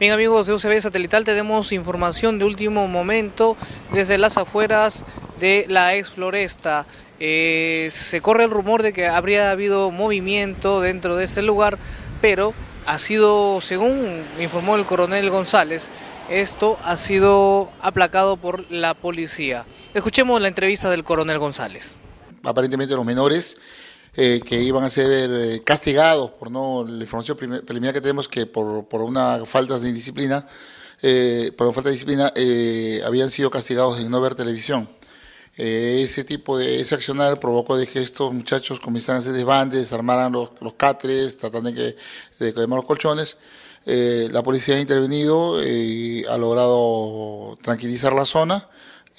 Bien amigos de UCB Satelital, tenemos información de último momento desde las afueras de la ex floresta. Eh, se corre el rumor de que habría habido movimiento dentro de ese lugar, pero ha sido, según informó el coronel González, esto ha sido aplacado por la policía. Escuchemos la entrevista del coronel González. Aparentemente los menores eh, que iban a ser eh, castigados por no la información preliminar que tenemos que por, por una falta de disciplina eh, por falta de disciplina habían sido castigados en no ver televisión. Ese tipo de ese accionar provocó de que estos muchachos comenzaran a hacer desbandes desarmaran los, los catres tratando de que de quemar los colchones. La policía ha intervenido y ha logrado tranquilizar la zona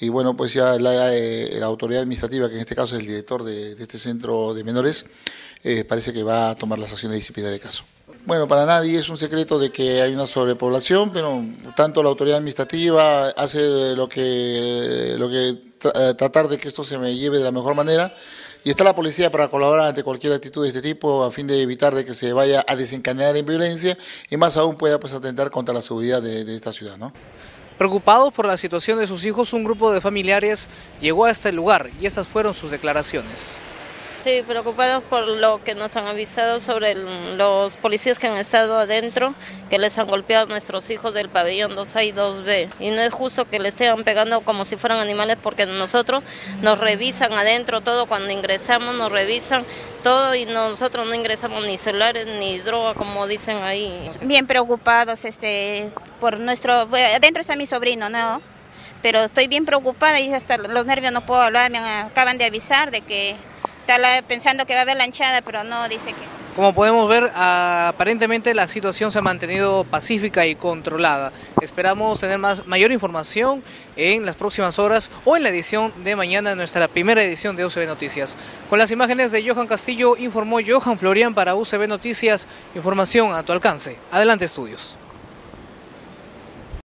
y bueno, pues ya la, eh, la, autoridad administrativa, que en este caso es el director de, este centro de menores, eh, parece que va a tomar las acciones disciplinarias del caso. Bueno, para nadie es un secreto de que hay una sobrepoblación, pero tanto la autoridad administrativa hace lo que, lo que eh, tratar de que esto se me lleve de la mejor manera y está la policía para colaborar ante cualquier actitud de este tipo a fin de evitar de que se vaya a desencadenar en violencia y más aún pueda pues atentar contra la seguridad de esta ciudad, ¿no? Preocupados por la situación de sus hijos, un grupo de familiares llegó a este lugar y estas fueron sus declaraciones. Sí, preocupados por lo que nos han avisado sobre los policías que han estado adentro, que les han golpeado a nuestros hijos del pabellón 2A y 2B. Y no es justo que les estén pegando como si fueran animales porque nosotros nos revisan adentro todo, cuando ingresamos nos revisan todo y nosotros no ingresamos ni celulares ni droga como dicen ahí. Bien preocupados este por nuestro adentro está mi sobrino, ¿no? Pero estoy bien preocupada y hasta los nervios no puedo hablar, me acaban de avisar de que Está pensando que va a haber lanchada, pero no dice que... Como podemos ver, aparentemente la situación se ha mantenido pacífica y controlada. Esperamos tener más, mayor información en las próximas horas o en la edición de mañana, nuestra primera edición de UCB Noticias. Con las imágenes de Johan Castillo, informó Johan Florian para UCB Noticias. Información a tu alcance. Adelante, estudios.